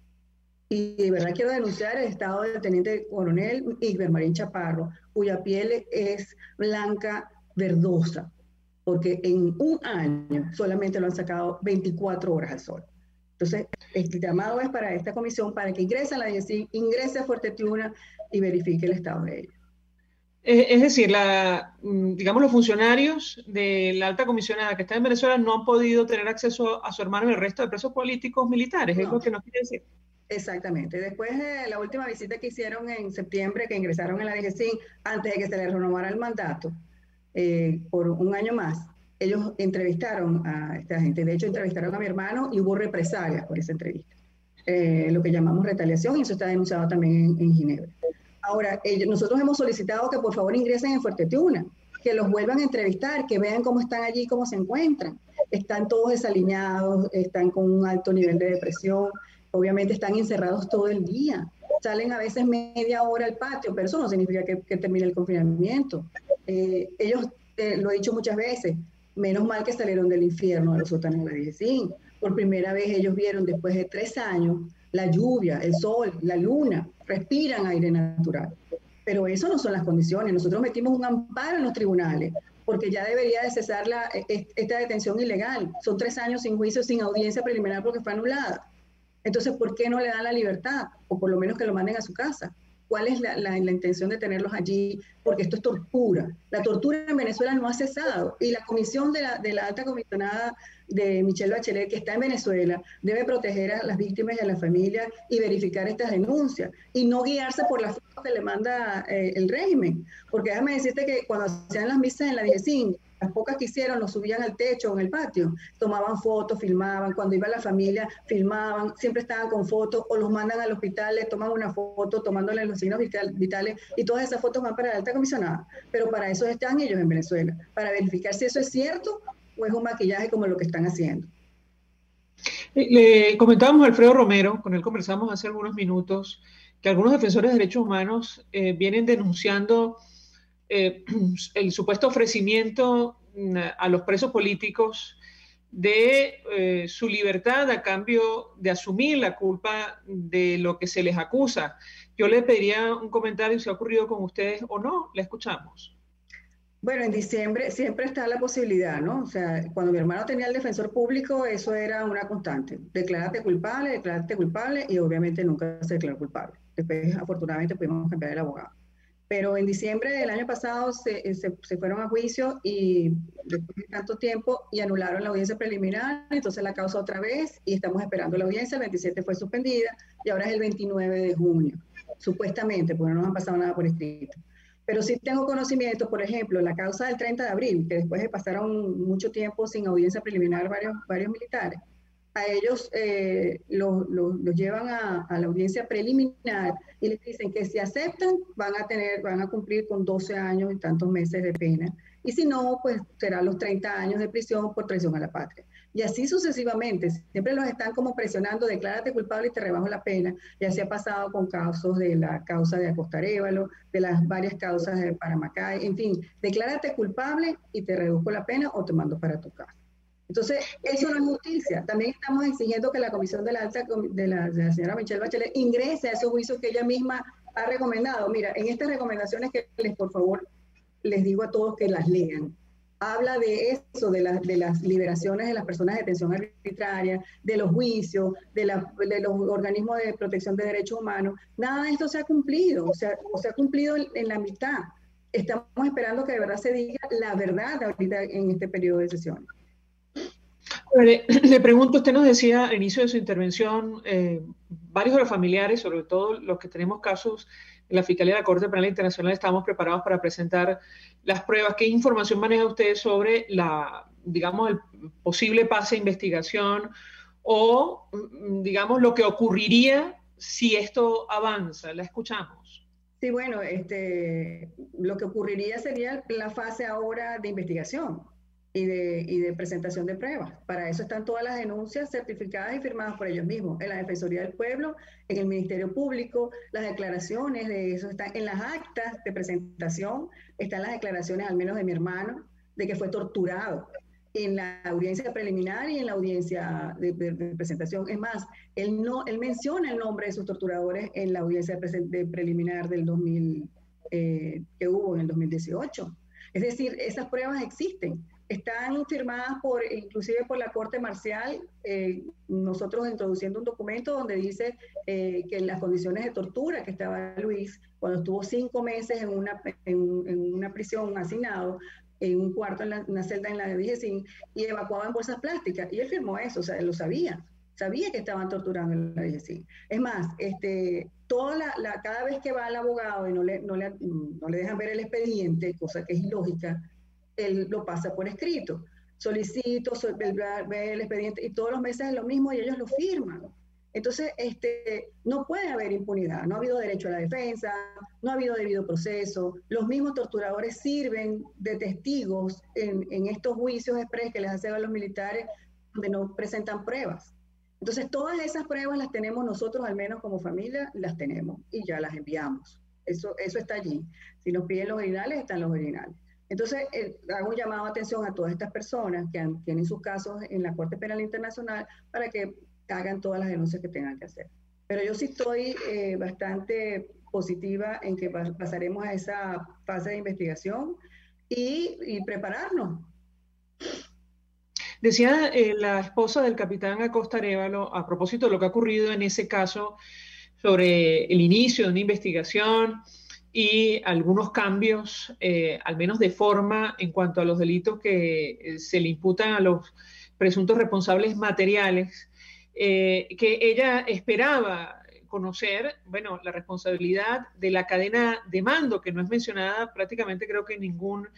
Y de verdad quiero denunciar el estado del teniente coronel Igber Marín Chaparro, cuya piel es blanca verdosa, porque en un año solamente lo han sacado 24 horas al sol. Entonces, el llamado es para esta comisión para que ingrese a la DGC, ingrese a Fuerte Tiuna y verifique el estado de ella. Es decir, la, mm, digamos, los funcionarios de la alta comisionada que está en Venezuela no han podido tener acceso a su hermano y el resto de presos políticos militares, es lo que nos quiere decir. Exactamente. Después de la última visita que hicieron en septiembre, que ingresaron en la DGCIN, antes de que se les renovara el mandato eh, por un año más, ellos entrevistaron a esta gente. De hecho, entrevistaron a mi hermano y hubo represalias por esa entrevista. Eh, lo que llamamos retaliación, y eso está denunciado también en, Ginebra. Ahora, ellos, nosotros hemos solicitado que por favor ingresen en Fuerte Tiuna, que los vuelvan a entrevistar, que vean cómo están allí, cómo se encuentran. Están todos desaliñados, están con un alto nivel de depresión, obviamente están encerrados todo el día. Salen a veces media hora al patio, pero eso no significa que, termine el confinamiento. Eh, ellos eh, lo he dicho muchas veces, menos mal que salieron del infierno de los sótanos de Vigesín. Por primera vez ellos vieron después de tres años la lluvia, el sol, la luna, respiran aire natural. Pero eso no son las condiciones. Nosotros metimos un amparo en los tribunales porque ya debería de cesar la, e, e, esta detención ilegal. Son tres años sin juicio, sin audiencia preliminar porque fue anulada. Entonces, ¿por qué no le dan la libertad? O por lo menos que lo manden a su casa. ¿Cuál es la, la, intención de tenerlos allí? Porque esto es tortura. La tortura en Venezuela no ha cesado. Y la comisión de la, de la alta comisionada de Michelle Bachelet, que está en Venezuela, debe proteger a las víctimas y a las familias y verificar estas denuncias y no guiarse por las fotos que le manda eh, el régimen. Porque déjame decirte que cuando hacían las misas en la 15, las pocas que hicieron lo subían al techo o en el patio, tomaban fotos, filmaban, cuando iba la familia filmaban, siempre estaban con fotos o los mandan al hospital, les toman una foto tomándole los signos vitales y todas esas fotos van para la alta comisionada. Pero para eso están ellos en Venezuela, para verificar si eso es cierto o es un maquillaje como lo que están haciendo. Eh, le comentábamos a Alfredo Romero, con él conversamos hace algunos minutos, que algunos defensores de derechos humanos eh, vienen denunciando eh, el supuesto ofrecimiento mm, a los presos políticos de su libertad a cambio de asumir la culpa de lo que se les acusa. Yo le pediría un comentario si ha ocurrido con ustedes o no. Le escuchamos. Bueno, en diciembre siempre está la posibilidad, ¿no? O sea, cuando mi hermano tenía el defensor público, eso era una constante. Declárate culpable, declárate culpable y obviamente nunca se declaró culpable. Después, afortunadamente, pudimos cambiar el abogado. Pero en diciembre del año pasado se, se, se, fueron a juicio y después de tanto tiempo y anularon la audiencia preliminar, entonces la causa otra vez y estamos esperando la audiencia, el 27 fue suspendida y ahora es el 29 de junio, supuestamente, porque no nos han pasado nada por escrito. Pero sí tengo conocimiento, por ejemplo, la causa del 30 de abril, que después de pasaron mucho tiempo sin audiencia preliminar varios, varios militares, a ellos eh, los, llevan a, la audiencia preliminar y les dicen que si aceptan van a tener, van a cumplir con 12 años y tantos meses de pena. Y si no, pues serán los 30 años de prisión por traición a la patria. Y así sucesivamente, siempre los están como presionando, declárate culpable y te rebajo la pena. Y así ha pasado con casos de la causa de Acostarévalo, de las varias causas de Paramacay, en fin, declárate culpable y te reduzco la pena o te mando para tu casa. Entonces, eso no es justicia. También estamos exigiendo que la comisión de la, alta, de la, de la señora Michelle Bachelet ingrese a esos juicios que ella misma ha recomendado. Mira, en estas recomendaciones que les, por favor, les digo a todos que las lean habla de eso, de, de, las liberaciones de las personas de detención arbitraria, de los juicios, de, de, los organismos de protección de derechos humanos. Nada de esto se ha cumplido, o sea, o se ha cumplido en, la mitad. Estamos esperando que de verdad se diga la verdad ahorita en este periodo de sesiones. Le, pregunto, usted nos decía al inicio de su intervención, eh, varios de los familiares, sobre todo los que tenemos casos en la Fiscalía de la Corte Penal Internacional estamos preparados para presentar las pruebas. ¿Qué información maneja usted sobre la, digamos, el posible pase de investigación o, digamos, lo que ocurriría si esto avanza? La escuchamos. Sí, bueno, este, lo que ocurriría sería la fase ahora de investigación y de, y de, presentación de pruebas. Para eso están todas las denuncias certificadas y firmadas por ellos mismos, en la Defensoría del Pueblo, en el Ministerio Público, las declaraciones de eso están en las actas de presentación, están las declaraciones al menos de mi hermano, de que fue torturado en la audiencia preliminar y en la audiencia de, presentación. Es más, él, no, él menciona el nombre de sus torturadores en la audiencia de, preliminar del 2000, eh, que hubo en el 2018. Es decir, esas pruebas existen están firmadas por, inclusive por la Corte Marcial, eh, nosotros introduciendo un documento donde dice eh, que en las condiciones de tortura que estaba Luis, cuando estuvo cinco meses en una, en, una prisión asignado, en un cuarto, en una celda en la de y evacuaba en bolsas plásticas, y él firmó eso, o sea, él lo sabía, sabía que estaban torturando en la DGCIN. Es más, este, toda la, cada vez que va al abogado y no le, no, le, no le dejan ver el expediente, cosa que es ilógica, él lo pasa por escrito. Solicito, ve el expediente y todos los meses es lo mismo y ellos lo firman. Entonces, este, no puede haber impunidad, no ha habido derecho a la defensa, no ha habido debido proceso, los mismos torturadores sirven de testigos en, estos juicios express que les hacen a los militares donde no presentan pruebas. Entonces, todas esas pruebas las tenemos nosotros, al menos como familia, las tenemos y ya las enviamos. Eso, eso está allí. Si nos piden los originales, están los originales. Entonces, eh, hago un llamado de atención a todas estas personas que tienen sus casos en la Corte Penal Internacional para que hagan todas las denuncias que tengan que hacer. Pero yo sí estoy eh, bastante positiva en que pasaremos a esa fase de investigación y, prepararnos. Decía eh, la esposa del capitán Acosta Arevalo, a propósito de lo que ha ocurrido en ese caso sobre el inicio de una investigación y algunos cambios, eh, al menos de forma, en cuanto a los delitos que se le imputan a los presuntos responsables materiales eh, que ella esperaba conocer, bueno, la responsabilidad de la cadena de mando, que no es mencionada prácticamente creo que en ningún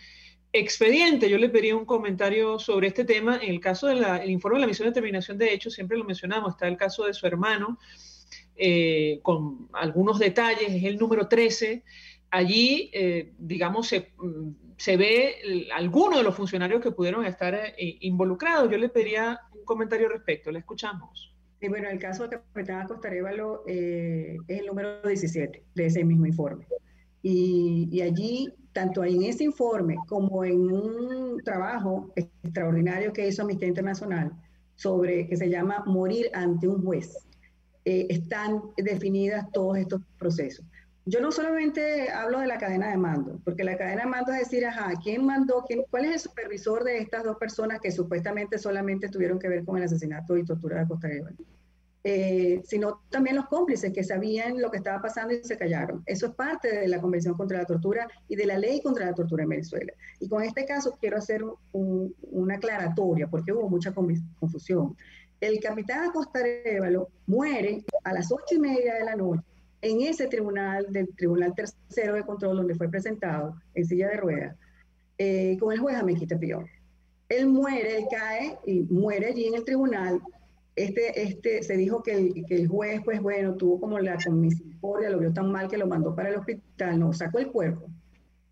expediente. Yo le pedí un comentario sobre este tema. En el caso del informe de la misión de determinación de hechos, siempre lo mencionamos, está el caso de su hermano, eh, con algunos detalles, es el número 13. Allí, eh, digamos, se, se ve algunos de los funcionarios que pudieron estar involucrados. Yo le pedía comentario al respecto. Le escuchamos. Y bueno, el caso de Capitán Acosta eh, es el número 17 de ese mismo informe. Y, y, allí, tanto en ese informe como en un trabajo extraordinario que hizo Amnistía Internacional sobre que se llama Morir ante un juez, eh, están definidas todos estos procesos. Yo no solamente hablo de la cadena de mando, porque la cadena de mando es decir, ajá, ¿quién mandó? Quién, ¿Cuál es el supervisor de estas dos personas que supuestamente solamente tuvieron que ver con el asesinato y tortura de Costa Rica? Eh, sino también los cómplices que sabían lo que estaba pasando y se callaron. Eso es parte de la Convención contra la Tortura y de la ley contra la tortura en Venezuela. Y con este caso quiero hacer una aclaratoria, porque hubo mucha confusión. El capitán Acosta Arevalo muere a las ocho y media de la noche en ese tribunal, del Tribunal Tercero de Control, donde fue presentado en silla de ruedas, eh, con el juez Amequita Pío. Él muere, él cae y muere allí en el tribunal. Este, este, se dijo que el, juez, pues bueno, tuvo como la misericordia, lo vio tan mal que lo mandó para el hospital, no, sacó el cuerpo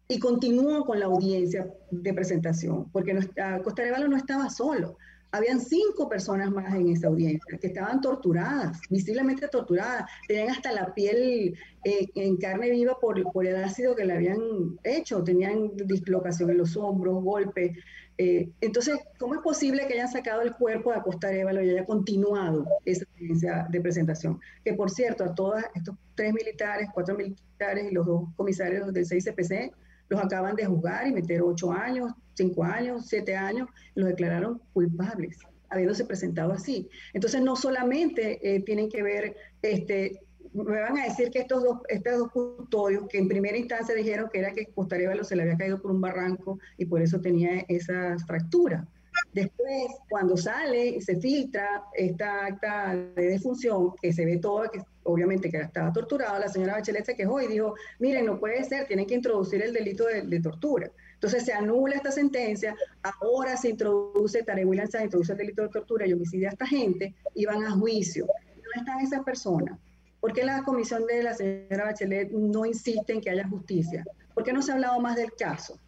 y continuó con la audiencia de presentación, porque no, Costa Revalo no estaba solo. Habían cinco personas más en esa audiencia que estaban torturadas, visiblemente torturadas. Tenían hasta la piel eh, en carne viva por, el ácido que le habían hecho. Tenían dislocación en los hombros, golpes. Eh, entonces, ¿cómo es posible que hayan sacado el cuerpo de Acosta Arevalo y haya continuado esa audiencia de presentación? Que, por cierto, a todos estos tres militares, cuatro militares y los dos comisarios del 6CPC, los acaban de juzgar y meter ocho años, cinco años, siete años, los declararon culpables, habiéndose presentado así. Entonces, no solamente eh, tienen que ver, este, me van a decir que estos dos, estos dos custodios, que en primera instancia dijeron que era que Costa se le había caído por un barranco y por eso tenía esa fractura. Después, cuando sale se filtra esta acta de defunción, que se ve todo, que obviamente que estaba torturado, la señora Bachelet se quejó y dijo, miren, no puede ser, tienen que introducir el delito de, tortura. Entonces se anula esta sentencia, ahora se introduce, Tarek Williams se introduce el delito de tortura y homicidio a esta gente y van a juicio. ¿Dónde están esas personas? ¿Por qué la comisión de la señora Bachelet no insiste en que haya justicia? ¿Por qué no se ha hablado más del caso?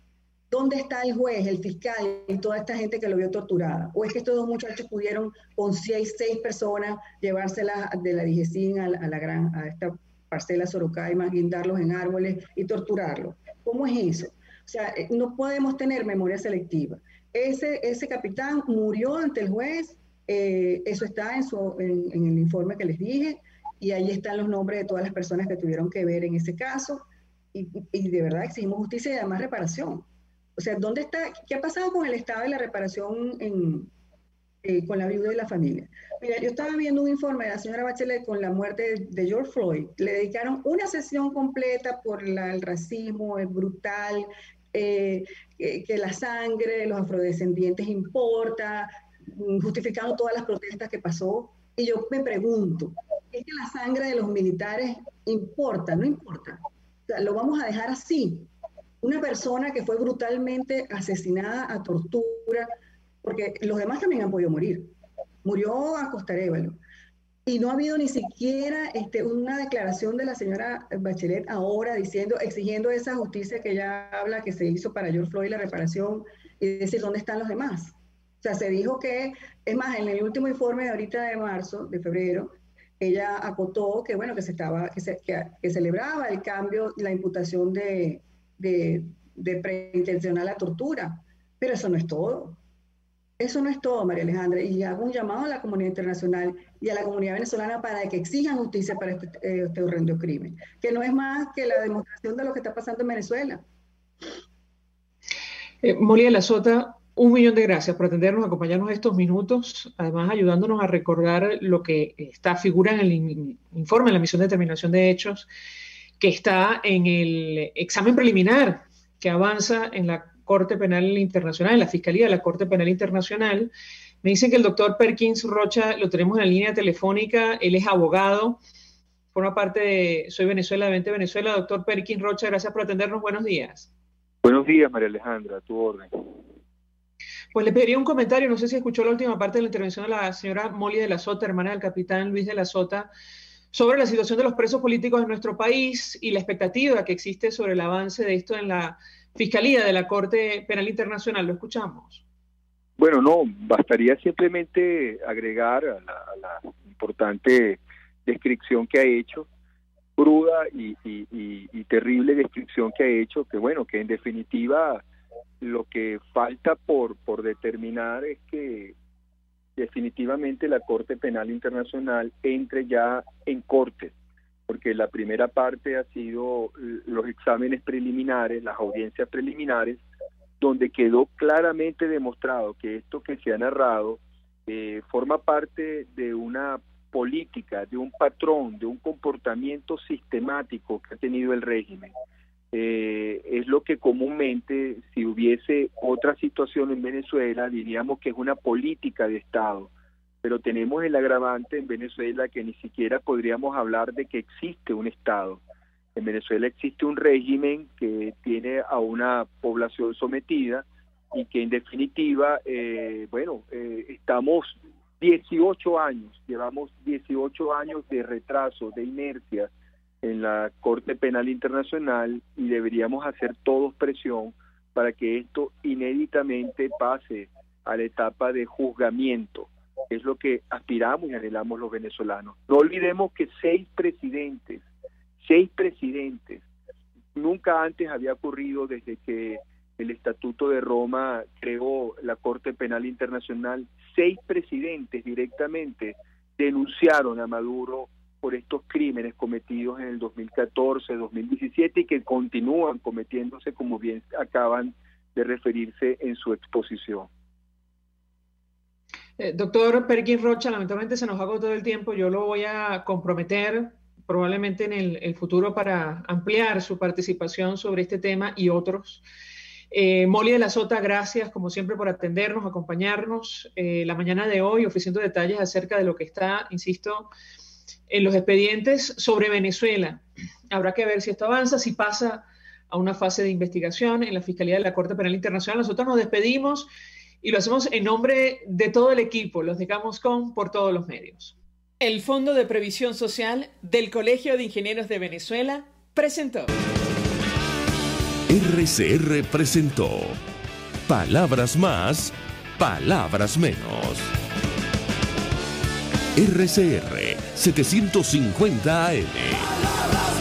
¿Dónde está el juez, el fiscal y toda esta gente que lo vio torturada? ¿O es que estos dos muchachos pudieron con seis, seis personas llevárselas de la Digecín a la, gran, a esta parcela Sorocaima, guindarlos en árboles y torturarlos? ¿Cómo es eso? O sea, eh, no podemos tener memoria selectiva. Ese, ese capitán murió ante el juez, eh, eso está en, su, en, el informe que les dije, y ahí están los nombres de todas las personas que tuvieron que ver en ese caso, y, y de verdad exigimos justicia y además reparación. O sea, ¿dónde está? ¿Qué ha pasado con el estado de la reparación eh, con la viuda y la familia? Mira, yo estaba viendo un informe de la señora Bachelet con la muerte de, George Floyd. Le dedicaron una sesión completa por el racismo, es brutal, eh, que la sangre de los afrodescendientes importa, justificando todas las protestas que pasó. Y yo me pregunto, ¿es que la sangre de los militares importa? No importa. O sea, lo vamos a dejar así una persona que fue brutalmente asesinada a tortura, porque los demás también han podido morir. Murió a Costarévalo. Y no ha habido ni siquiera este, una declaración de la señora Bachelet ahora diciendo, exigiendo esa justicia que ella habla que se hizo para George Floyd, la reparación, y decir dónde están los demás. O sea, se dijo que, es más, en el último informe de ahorita de marzo, de febrero, ella acotó que, bueno, que se estaba, que, se, que celebraba el cambio, la imputación de, de, de preintencionar la tortura. Pero eso no es todo. Eso no es todo, María Alejandra. Y hago un llamado a la comunidad internacional y a la comunidad venezolana para que exijan justicia para este, eh, este horrendo crimen, que no es más que la demostración de lo que está pasando en Venezuela. Eh, Molia La Sota, un millón de gracias por atendernos, acompañarnos estos minutos, además ayudándonos a recordar lo que está figura en el informe, en la misión de determinación de hechos, que está en el examen preliminar que avanza en la Corte Penal Internacional, en la Fiscalía de la Corte Penal Internacional. Me dicen que el doctor Perkins Rocha lo tenemos en la línea telefónica, él es abogado, forma parte de Soy Venezuela, de 20 Venezuela. Doctor Perkins Rocha, gracias por atendernos, buenos días. Buenos días, María Alejandra, a tu orden. Pues le pediría un comentario, no sé si escuchó la última parte de la intervención de la señora Molly de la Sota, hermana del capitán Luis de la Sota, sobre la situación de los presos políticos en nuestro país y la expectativa que existe sobre el avance de esto en la Fiscalía de la Corte Penal Internacional. ¿Lo escuchamos? Bueno, no, bastaría simplemente agregar a la, importante descripción que ha hecho, cruda y, terrible descripción que ha hecho, que bueno, que en definitiva lo que falta por, por determinar es que definitivamente la Corte Penal Internacional entre ya en corte porque la primera parte ha sido los exámenes preliminares, las audiencias preliminares, donde quedó claramente demostrado que esto que se ha narrado eh, forma parte de una política, de un patrón, de un comportamiento sistemático que ha tenido el régimen. Eh, es lo que comúnmente, si hubiese otra situación en Venezuela, diríamos que es una política de Estado pero tenemos el agravante en Venezuela que ni siquiera podríamos hablar de que existe un Estado. En Venezuela existe un régimen que tiene a una población sometida y que en definitiva, eh, bueno, eh, estamos 18 años, llevamos 18 años de retraso, de inercia en la Corte Penal Internacional y deberíamos hacer todos presión para que esto inéditamente pase a la etapa de juzgamiento es lo que aspiramos y anhelamos los venezolanos. No olvidemos que seis presidentes, seis presidentes, nunca antes había ocurrido desde que el Estatuto de Roma creó la Corte Penal Internacional, seis presidentes directamente denunciaron a Maduro por estos crímenes cometidos en el 2014, 2017 y que continúan cometiéndose como bien acaban de referirse en su exposición. Eh, doctor Perkin Rocha, lamentablemente se nos agotó el tiempo. Yo lo voy a comprometer probablemente en el, futuro para ampliar su participación sobre este tema y otros. Eh, Molly de la Sota, gracias como siempre por atendernos, acompañarnos eh, la mañana de hoy, ofreciendo detalles acerca de lo que está, insisto, en los expedientes sobre Venezuela. Habrá que ver si esto avanza, si pasa a una fase de investigación en la Fiscalía de la Corte Penal Internacional. Nosotros nos despedimos y lo hacemos en nombre de todo el equipo, los dejamos con por todos los medios. El Fondo de Previsión Social del Colegio de Ingenieros de Venezuela presentó. RCR presentó Palabras más, palabras menos. RCR 750 AM.